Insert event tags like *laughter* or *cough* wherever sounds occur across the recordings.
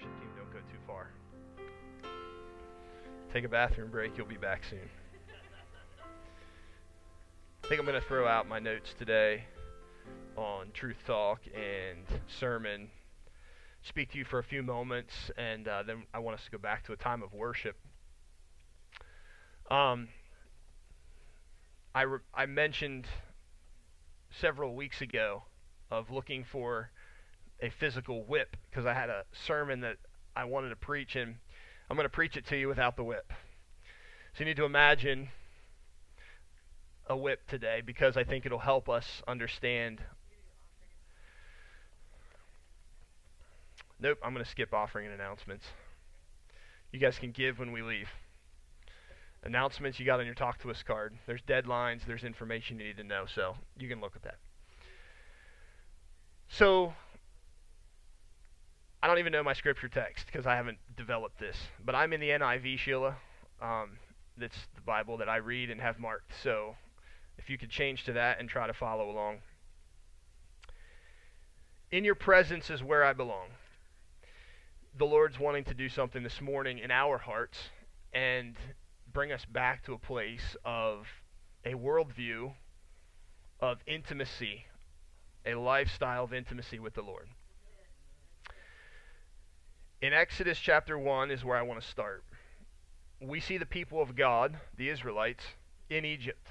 worship team, don't go too far. Take a bathroom break, you'll be back soon. I think I'm going to throw out my notes today on Truth Talk and sermon, speak to you for a few moments, and uh, then I want us to go back to a time of worship. Um, I, re- I mentioned several weeks ago of looking for a physical whip because I had a sermon that I wanted to preach, and I'm going to preach it to you without the whip. So you need to imagine a whip today because I think it'll help us understand. Nope, I'm going to skip offering and announcements. You guys can give when we leave. Announcements you got on your talk to us card. There's deadlines, there's information you need to know, so you can look at that. So I don't even know my scripture text because I haven't developed this. But I'm in the NIV, Sheila. Um, that's the Bible that I read and have marked. So if you could change to that and try to follow along. In your presence is where I belong. The Lord's wanting to do something this morning in our hearts and bring us back to a place of a worldview of intimacy, a lifestyle of intimacy with the Lord in Exodus chapter 1 is where I want to start. We see the people of God, the Israelites, in Egypt.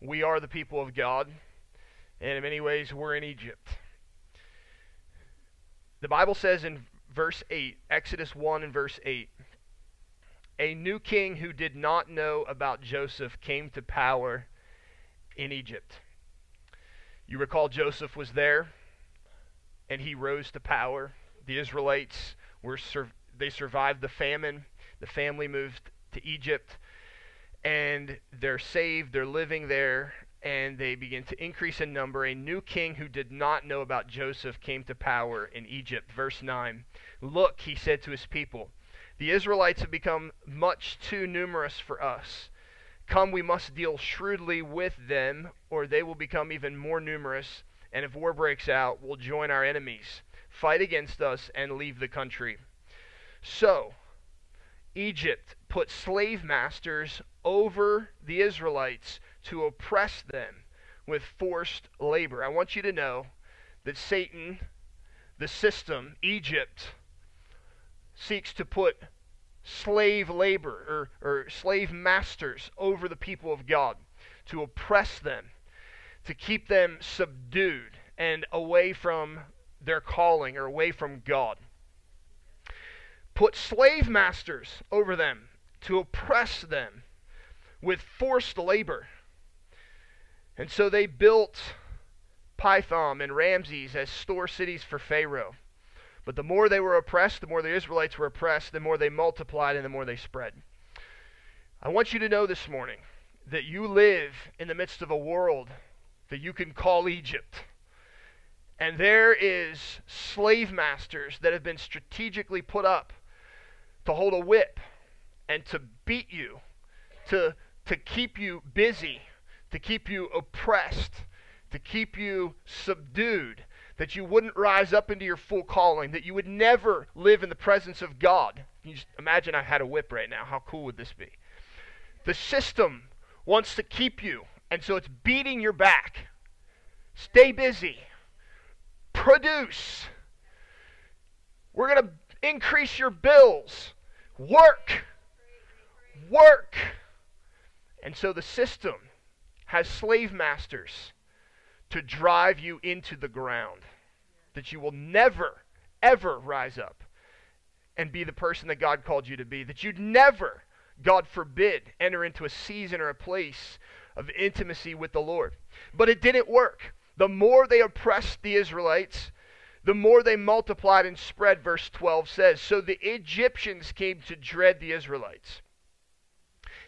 We are the people of God, and in many ways, we're in Egypt. The Bible says in verse 8, Exodus 1 and verse 8, a new king who did not know about Joseph came to power in Egypt. You recall Joseph was there, and he rose to power the Israelites were sur- they survived the famine. The family moved to Egypt, and they're saved. They're living there, and they begin to increase in number. A new king who did not know about Joseph came to power in Egypt. Verse 9 Look, he said to his people, the Israelites have become much too numerous for us. Come, we must deal shrewdly with them, or they will become even more numerous, and if war breaks out, we'll join our enemies fight against us, and leave the country. So, Egypt put slave masters over the Israelites to oppress them with forced labor. I want you to know that Satan, the system, Egypt, seeks to put slave labor or, or slave masters over the people of God, to oppress them, to keep them subdued and away from their calling or away from God. Put slave masters over them to oppress them with forced labor. And so they built Pithom and Ramses as store cities for Pharaoh. But the more they were oppressed, the more the Israelites were oppressed, the more they multiplied and the more they spread. I want you to know this morning that you live in the midst of a world that you can call Egypt. And there is slave masters that have been strategically put up to hold a whip and to beat you, to, to keep you busy, to keep you oppressed, to keep you subdued, that you wouldn't rise up into your full calling, that you would never live in the presence of God. You just imagine I had a whip right now. How cool would this be? The system wants to keep you, and so it's beating your back. Stay busy produce. We're going to increase your bills. Work. Work. And so the system has slave masters to drive you into the ground. That you will never, ever rise up and be the person that God called you to be. That you'd never, God forbid, enter into a season or a place of intimacy with the Lord. But it didn't work. The more they oppressed the Israelites, the more they multiplied and spread, verse 12 says. So the Egyptians came to dread the Israelites.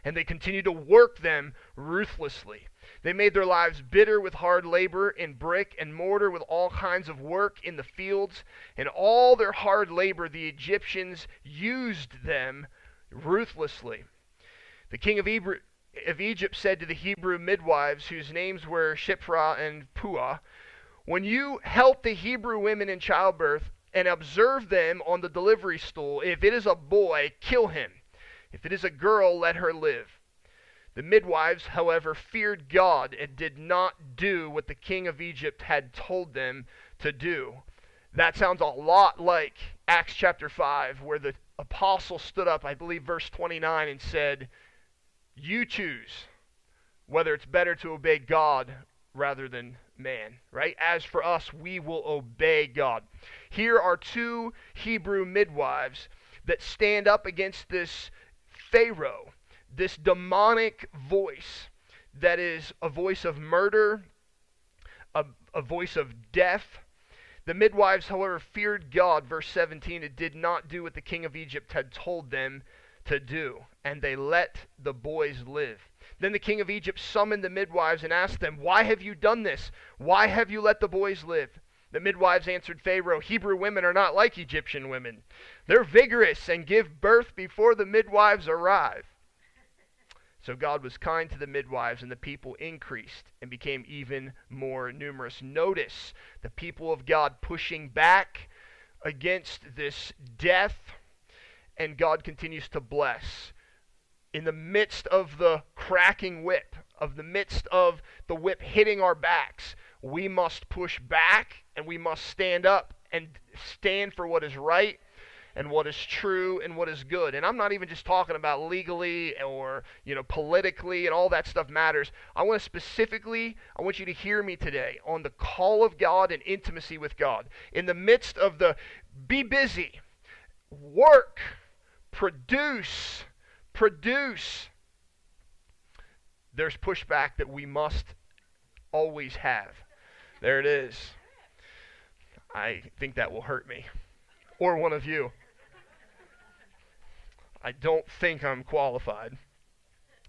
And they continued to work them ruthlessly. They made their lives bitter with hard labor in brick and mortar, with all kinds of work in the fields. And all their hard labor, the Egyptians used them ruthlessly. The king of Hebrew, of Egypt said to the Hebrew midwives, whose names were Shiphrah and Puah, When you help the Hebrew women in childbirth, and observe them on the delivery stool. If it is a boy, kill him. If it is a girl, let her live. The midwives, however, feared God and did not do what the king of Egypt had told them to do. That sounds a lot like Acts chapter 5, where the apostle stood up, I believe, verse 29, and said, You choose whether it's better to obey God rather than man, right? As for us, we will obey God. Here are two Hebrew midwives that stand up against this Pharaoh, this demonic voice that is a voice of murder, a, a voice of death. The midwives, however, feared God, verse 17, and did not do what the king of Egypt had told them to do, and they let the boys live. Then the king of Egypt summoned the midwives and asked them, Why have you done this? Why have you let the boys live? The midwives answered Pharaoh, Hebrew women are not like Egyptian women. They're vigorous and give birth before the midwives arrive. So God was kind to the midwives, and the people increased and became even more numerous. Notice the people of God pushing back against this death, and God continues to bless in the midst of the cracking whip, of the midst of the whip hitting our backs, we must push back and we must stand up and stand for what is right and what is true and what is good. And I'm not even just talking about legally or, you know, politically and all that stuff matters. I want to specifically, I want you to hear me today on the call of God and intimacy with God. In the midst of the be busy, work, produce, produce, there's pushback that we must always have. There it is. I think that will hurt me or one of you. I don't think I'm qualified.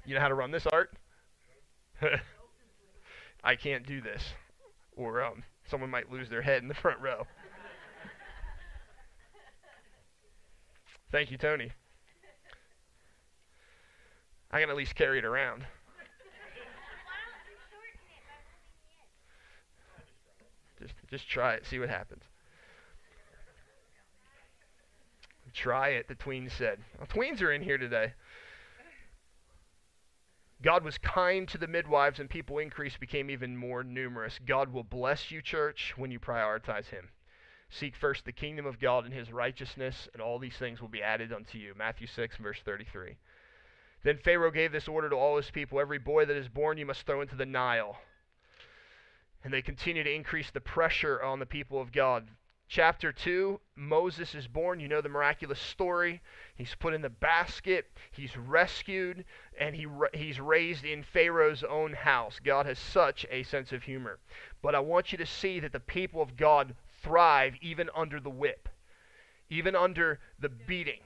You know how to run this art? *laughs* I can't do this. Or um, someone might lose their head in the front row. Thank you, Tony. I can at least carry it around. Just, just try it. See what happens. Try it, the tweens said. Well, tweens are in here today. God was kind to the midwives, and people increased, became even more numerous. God will bless you, church, when you prioritize Him. Seek first the kingdom of God and His righteousness, and all these things will be added unto you. Matthew 6, verse 33. Then Pharaoh gave this order to all his people Every boy that is born you must throw into the Nile. And they continue to increase the pressure on the people of God. Chapter 2 Moses is born. You know the miraculous story. He's put in the basket, he's rescued, and he, he's raised in Pharaoh's own house. God has such a sense of humor. But I want you to see that the people of God thrive even under the whip, even under the beating.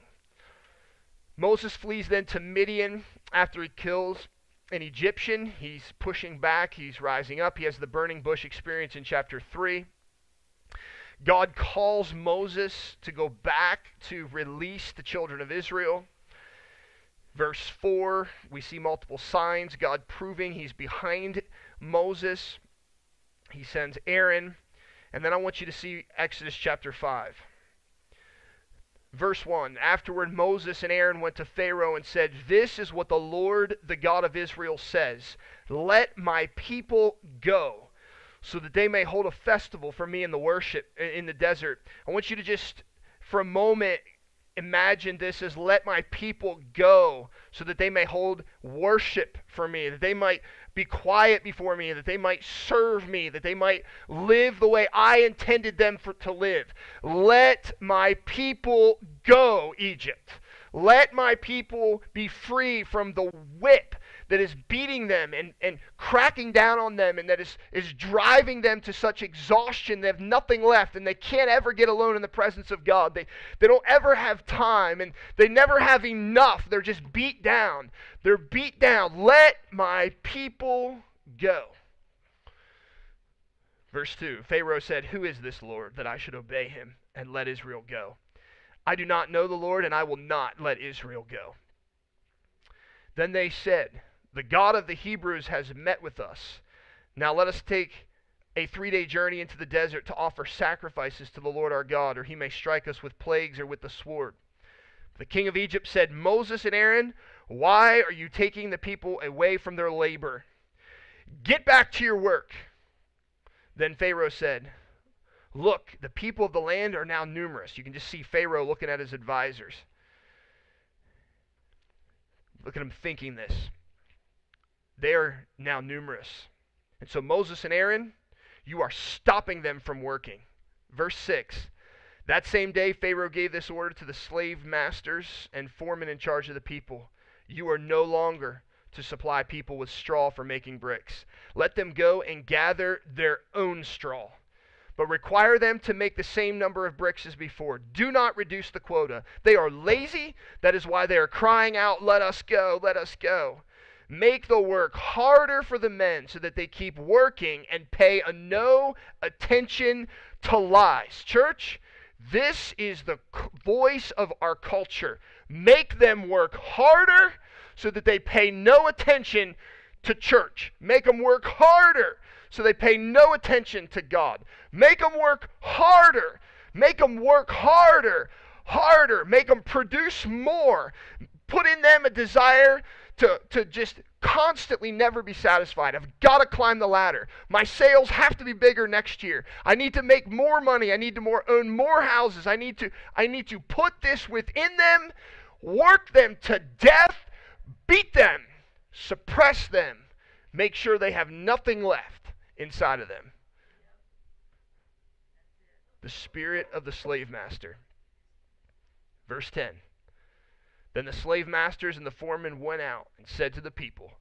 Moses flees then to Midian after he kills an Egyptian. He's pushing back, he's rising up. He has the burning bush experience in chapter 3. God calls Moses to go back to release the children of Israel. Verse 4, we see multiple signs, God proving he's behind Moses. He sends Aaron. And then I want you to see Exodus chapter 5. Verse 1 Afterward, Moses and Aaron went to Pharaoh and said, This is what the Lord, the God of Israel, says Let my people go, so that they may hold a festival for me in the worship in the desert. I want you to just, for a moment, imagine this as let my people go so that they may hold worship for me, that they might be quiet before me, that they might serve me, that they might live the way I intended them for, to live. Let my people go, Egypt. Let my people be free from the whip that is beating them and, and cracking down on them and that is, is driving them to such exhaustion they have nothing left and they can't ever get alone in the presence of God. They, they don't ever have time and they never have enough. They're just beat down. They're beat down. Let my people go. Verse 2 Pharaoh said, Who is this Lord that I should obey him and let Israel go? I do not know the Lord, and I will not let Israel go. Then they said, the God of the Hebrews has met with us. Now let us take a three day journey into the desert to offer sacrifices to the Lord our God, or he may strike us with plagues or with the sword. The king of Egypt said, Moses and Aaron, why are you taking the people away from their labor? Get back to your work. Then Pharaoh said, Look, the people of the land are now numerous. You can just see Pharaoh looking at his advisors. Look at him thinking this. They are now numerous. And so Moses and Aaron, you are stopping them from working. Verse 6 That same day, Pharaoh gave this order to the slave masters and foremen in charge of the people You are no longer to supply people with straw for making bricks. Let them go and gather their own straw but require them to make the same number of bricks as before. Do not reduce the quota. They are lazy. That is why they are crying out, Let us go, let us go. Make the work harder for the men so that they keep working and pay a no attention to lies. Church, this is the voice of our culture. Make them work harder so that they pay no attention to church. Make them work harder so they pay no attention to God. Make them work harder. Make them work harder, harder. Make them produce more. Put in them a desire to, to just constantly never be satisfied. I've got to climb the ladder. My sales have to be bigger next year. I need to make more money. I need to more own more houses. I need to I need to put this within them, work them to death, beat them, suppress them, make sure they have nothing left inside of them. The spirit of the slave master. Verse 10. Then the slave masters and the foremen went out and said to the people,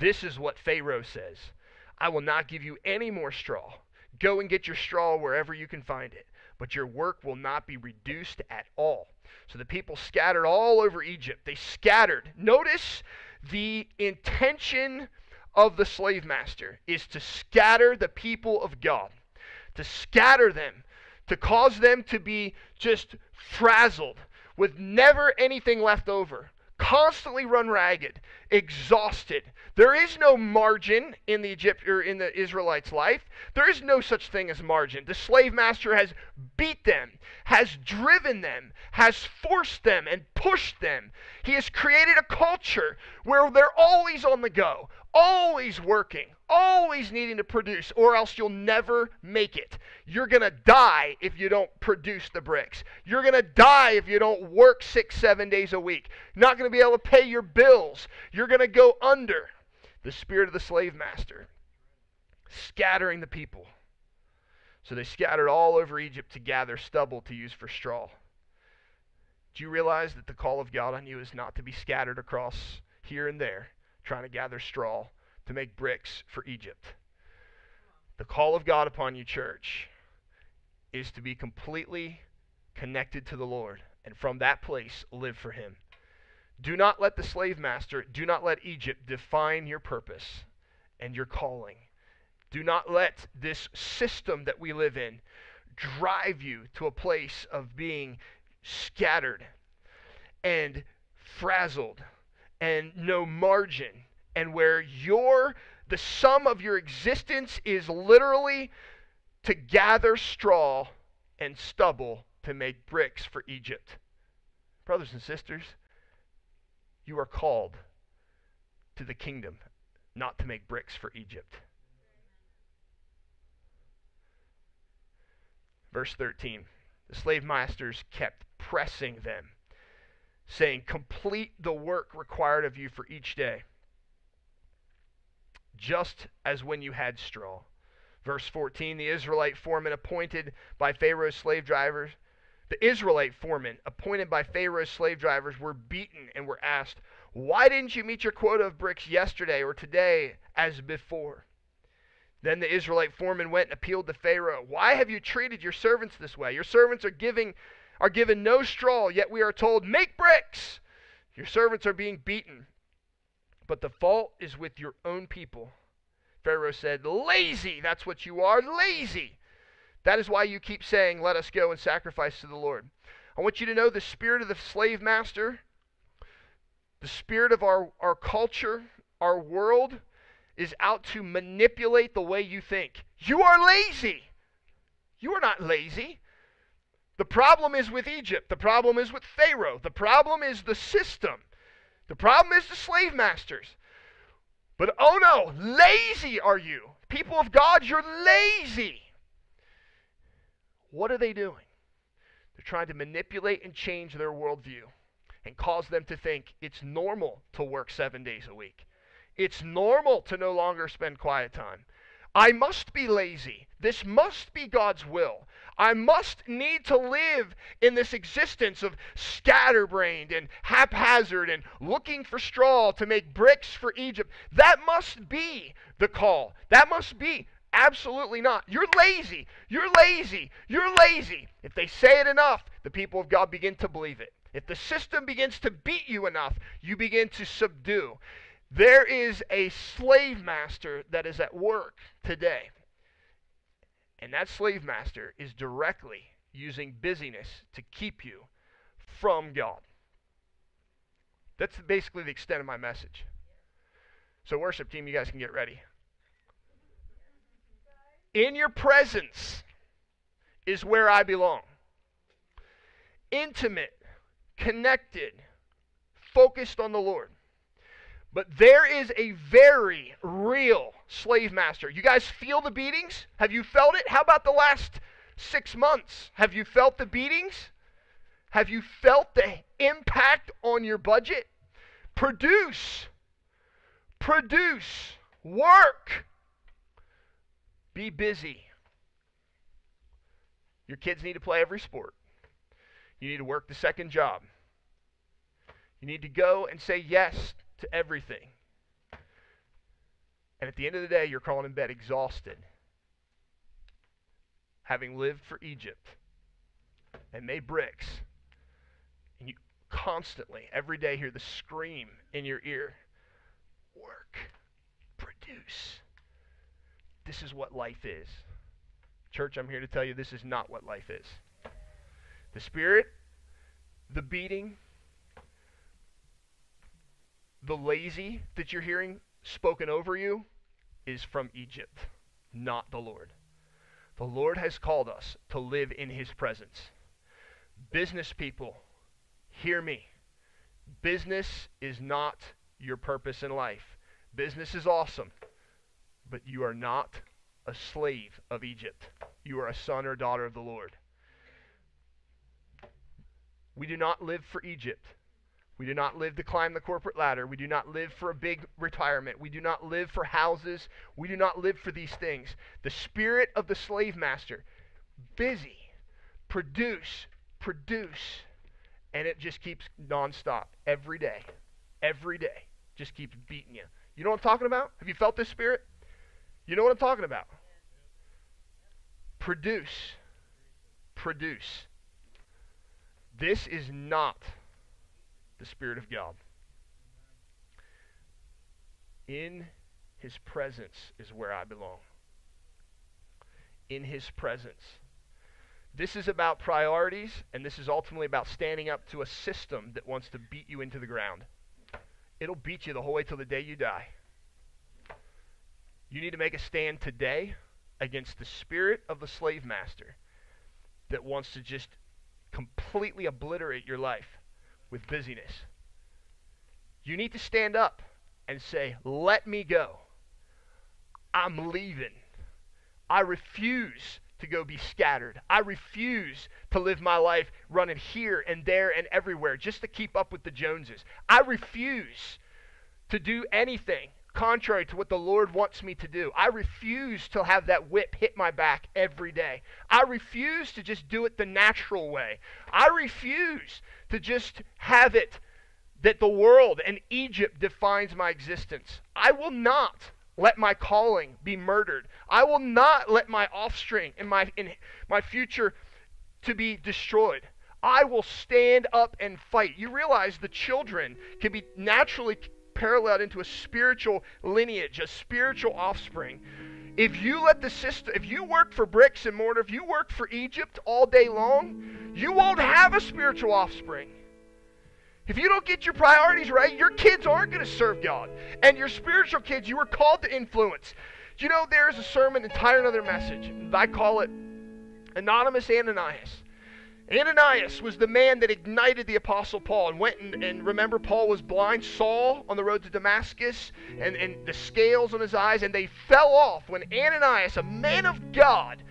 This is what Pharaoh says I will not give you any more straw. Go and get your straw wherever you can find it, but your work will not be reduced at all. So the people scattered all over Egypt. They scattered. Notice the intention of the slave master is to scatter the people of God, to scatter them, to cause them to be just frazzled, with never anything left over, constantly run ragged, exhausted. There is no margin in the Egypt or in the Israelites' life. There is no such thing as margin. The slave master has beat them, has driven them, has forced them and pushed them. He has created a culture where they're always on the go, always working, always needing to produce, or else you'll never make it. You're going to die if you don't produce the bricks. You're going to die if you don't work six, seven days a week. You're not going to be able to pay your bills. You're going to go under. The spirit of the slave master, scattering the people. So they scattered all over Egypt to gather stubble to use for straw. Do you realize that the call of God on you is not to be scattered across here and there, trying to gather straw to make bricks for Egypt? The call of God upon you, church, is to be completely connected to the Lord, and from that place live for Him. Do not let the slave master, do not let Egypt define your purpose and your calling. Do not let this system that we live in drive you to a place of being scattered and frazzled and no margin and where your the sum of your existence is literally to gather straw and stubble to make bricks for Egypt. Brothers and sisters, you are called to the kingdom, not to make bricks for Egypt. Verse 13 The slave masters kept pressing them, saying, Complete the work required of you for each day, just as when you had straw. Verse 14 The Israelite foreman appointed by Pharaoh's slave drivers. The Israelite foremen appointed by Pharaoh's slave drivers were beaten and were asked, Why didn't you meet your quota of bricks yesterday or today as before? Then the Israelite foreman went and appealed to Pharaoh. Why have you treated your servants this way? Your servants are giving are given no straw, yet we are told, Make bricks! Your servants are being beaten. But the fault is with your own people. Pharaoh said, Lazy, that's what you are, lazy. That is why you keep saying, Let us go and sacrifice to the Lord. I want you to know the spirit of the slave master, the spirit of our, our culture, our world, is out to manipulate the way you think. You are lazy. You are not lazy. The problem is with Egypt. The problem is with Pharaoh. The problem is the system. The problem is the slave masters. But oh no, lazy are you. People of God, you're lazy. What are they doing? They're trying to manipulate and change their worldview and cause them to think it's normal to work seven days a week. It's normal to no longer spend quiet time. I must be lazy. This must be God's will. I must need to live in this existence of scatterbrained and haphazard and looking for straw to make bricks for Egypt. That must be the call. That must be. Absolutely not. You're lazy. You're lazy. You're lazy. If they say it enough, the people of God begin to believe it. If the system begins to beat you enough, you begin to subdue. There is a slave master that is at work today. And that slave master is directly using busyness to keep you from God. That's basically the extent of my message. So, worship team, you guys can get ready. In your presence is where I belong. Intimate, connected, focused on the Lord. But there is a very real slave master. You guys feel the beatings? Have you felt it? How about the last six months? Have you felt the beatings? Have you felt the impact on your budget? Produce. Produce. Work. Be busy. Your kids need to play every sport. You need to work the second job. You need to go and say yes to everything. And at the end of the day, you're crawling in bed exhausted, having lived for Egypt and made bricks. And you constantly, every day, hear the scream in your ear work, produce. This is what life is. Church, I'm here to tell you this is not what life is. The spirit, the beating, the lazy that you're hearing spoken over you is from Egypt, not the Lord. The Lord has called us to live in his presence. Business people, hear me. Business is not your purpose in life. Business is awesome, but you are not a slave of Egypt. You are a son or daughter of the Lord. We do not live for Egypt. We do not live to climb the corporate ladder. We do not live for a big retirement. We do not live for houses. We do not live for these things. The spirit of the slave master, busy, produce, produce, and it just keeps nonstop every day. Every day. Just keeps beating you. You know what I'm talking about? Have you felt this spirit? You know what I'm talking about? Produce. Produce. This is not the Spirit of God. In His presence is where I belong. In His presence. This is about priorities, and this is ultimately about standing up to a system that wants to beat you into the ground. It'll beat you the whole way till the day you die. You need to make a stand today against the spirit of the slave master that wants to just completely obliterate your life with busyness. You need to stand up and say, Let me go. I'm leaving. I refuse to go be scattered. I refuse to live my life running here and there and everywhere just to keep up with the Joneses. I refuse to do anything contrary to what the Lord wants me to do. I refuse to have that whip hit my back every day. I refuse to just do it the natural way. I refuse to just have it that the world and Egypt defines my existence. I will not let my calling be murdered. I will not let my offspring and my my future to be destroyed. I will stand up and fight. You realize the children can be naturally paralleled into a spiritual lineage, a spiritual offspring. If you let the system, if you work for bricks and mortar, if you work for Egypt all day long, you won't have a spiritual offspring. If you don't get your priorities right, your kids aren't going to serve God. And your spiritual kids, you are called to influence. Do you know there is a sermon, entire another message? I call it Anonymous Ananias. Ananias was the man that ignited the Apostle Paul and went and, and, remember, Paul was blind, Saul on the road to Damascus, and, and the scales on his eyes, and they fell off when Ananias, a man of God,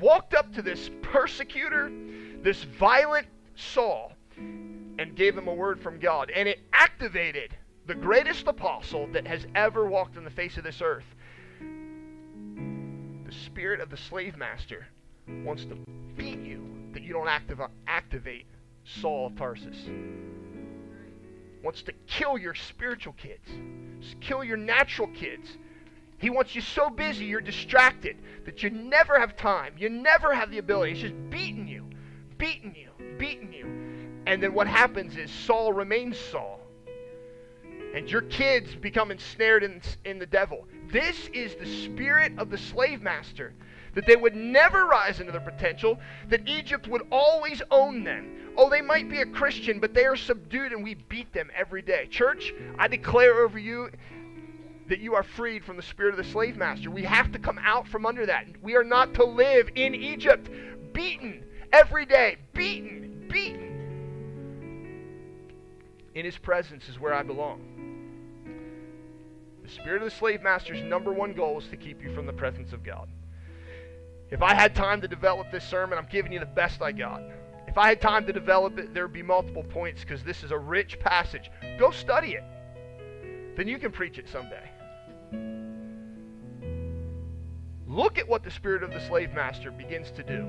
walked up to this persecutor, this violent Saul, and gave him a word from God. And it activated the greatest apostle that has ever walked on the face of this earth. The spirit of the slave master wants to beat you that you don't active, activate Saul of Tarsus. Wants to kill your spiritual kids, kill your natural kids. He wants you so busy you're distracted that you never have time. You never have the ability. He's just beating you, beating you, beating you. And then what happens is Saul remains Saul. And your kids become ensnared in, in the devil. This is the spirit of the slave master that they would never rise into their potential, that Egypt would always own them. Oh, they might be a Christian, but they are subdued and we beat them every day. Church, I declare over you that you are freed from the spirit of the slave master. We have to come out from under that. We are not to live in Egypt, beaten every day, beaten, beaten. In his presence is where I belong. The spirit of the slave master's number one goal is to keep you from the presence of God. If I had time to develop this sermon, I'm giving you the best I got. If I had time to develop it, there would be multiple points because this is a rich passage. Go study it. Then you can preach it someday. Look at what the spirit of the slave master begins to do.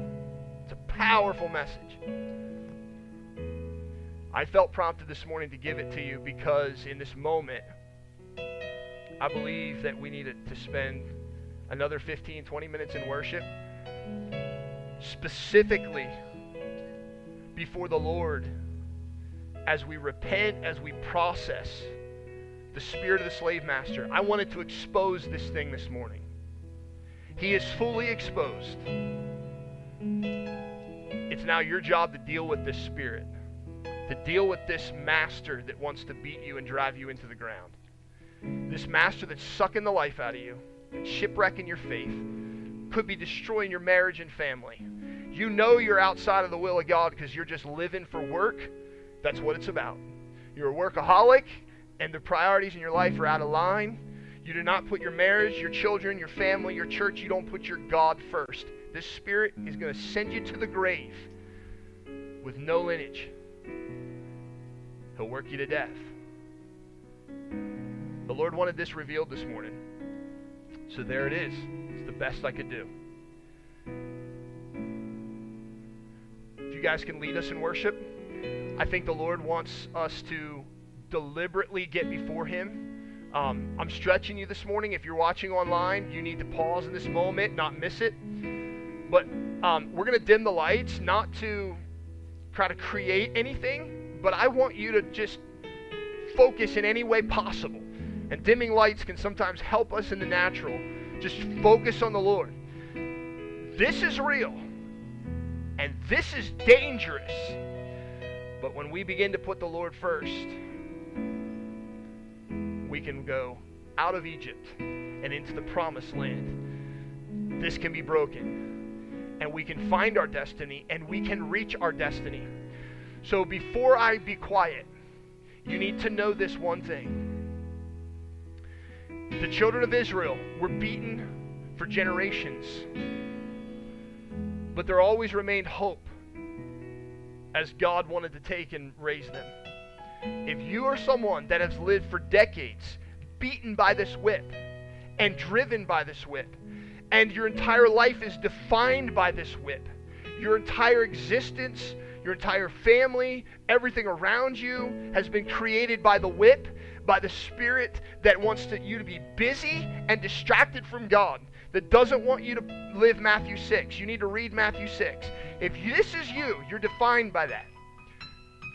It's a powerful message. I felt prompted this morning to give it to you because in this moment, I believe that we needed to spend another 15, 20 minutes in worship specifically before the Lord as we repent, as we process the spirit of the slave master. I wanted to expose this thing this morning. He is fully exposed. It's now your job to deal with this spirit, to deal with this master that wants to beat you and drive you into the ground. This master that's sucking the life out of you, that's shipwrecking your faith, could be destroying your marriage and family. You know you're outside of the will of God because you're just living for work. That's what it's about. You're a workaholic, and the priorities in your life are out of line. You do not put your marriage, your children, your family, your church, you don't put your God first. This spirit is going to send you to the grave with no lineage. He'll work you to death. The Lord wanted this revealed this morning. So there it is the best I could do. If you guys can lead us in worship, I think the Lord wants us to deliberately get before Him. Um, I'm stretching you this morning. If you're watching online, you need to pause in this moment, not miss it. But um, we're going to dim the lights, not to try to create anything, but I want you to just focus in any way possible. And dimming lights can sometimes help us in the natural just focus on the Lord. This is real. And this is dangerous. But when we begin to put the Lord first, we can go out of Egypt and into the promised land. This can be broken. And we can find our destiny and we can reach our destiny. So before I be quiet, you need to know this one thing the children of Israel were beaten for generations, but there always remained hope as God wanted to take and raise them. If you are someone that has lived for decades beaten by this whip and driven by this whip, and your entire life is defined by this whip, your entire existence, your entire family, everything around you has been created by the whip, by the Spirit that wants to, you to be busy and distracted from God, that doesn't want you to live Matthew 6. You need to read Matthew 6. If this is you, you're defined by that.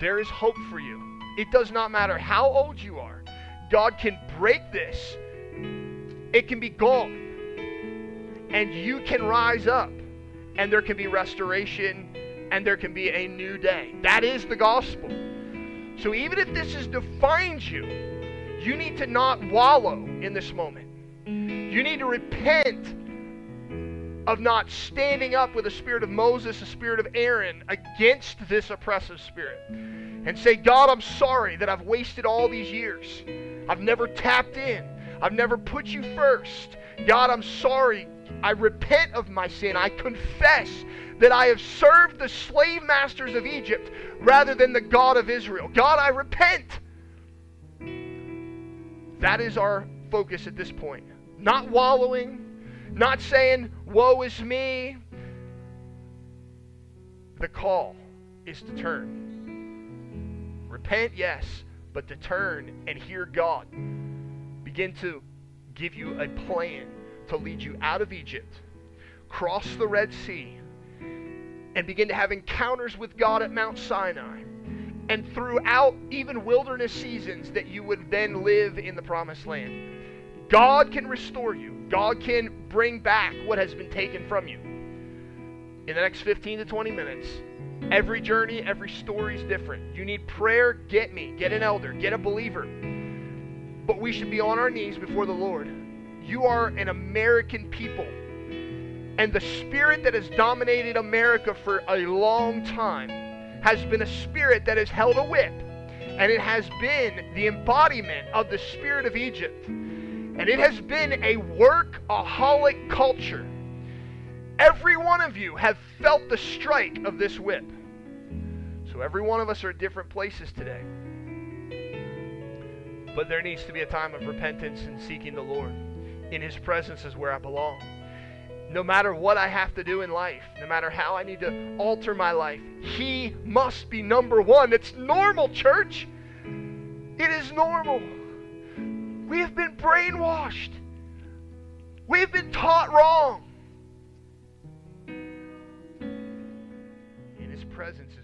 There is hope for you. It does not matter how old you are. God can break this. It can be gone. And you can rise up. And there can be restoration. And there can be a new day. That is the gospel. So even if this has defined you, you need to not wallow in this moment. You need to repent of not standing up with the spirit of Moses, the spirit of Aaron against this oppressive spirit. And say, God, I'm sorry that I've wasted all these years. I've never tapped in. I've never put you first. God, I'm sorry. I repent of my sin. I confess that I have served the slave masters of Egypt rather than the God of Israel. God, I repent. That is our focus at this point. Not wallowing, not saying, woe is me. The call is to turn. Repent, yes, but to turn and hear God. Begin to give you a plan to lead you out of Egypt, cross the Red Sea, and begin to have encounters with God at Mount Sinai. And throughout even wilderness seasons, that you would then live in the promised land. God can restore you. God can bring back what has been taken from you. In the next 15 to 20 minutes, every journey, every story is different. You need prayer, get me, get an elder, get a believer. But we should be on our knees before the Lord. You are an American people. And the spirit that has dominated America for a long time has been a spirit that has held a whip. And it has been the embodiment of the spirit of Egypt. And it has been a workaholic culture. Every one of you have felt the strike of this whip. So every one of us are at different places today. But there needs to be a time of repentance and seeking the Lord. In His presence is where I belong. No matter what I have to do in life, no matter how I need to alter my life, He must be number one. It's normal, church. It is normal. We have been brainwashed. We have been taught wrong. In His presence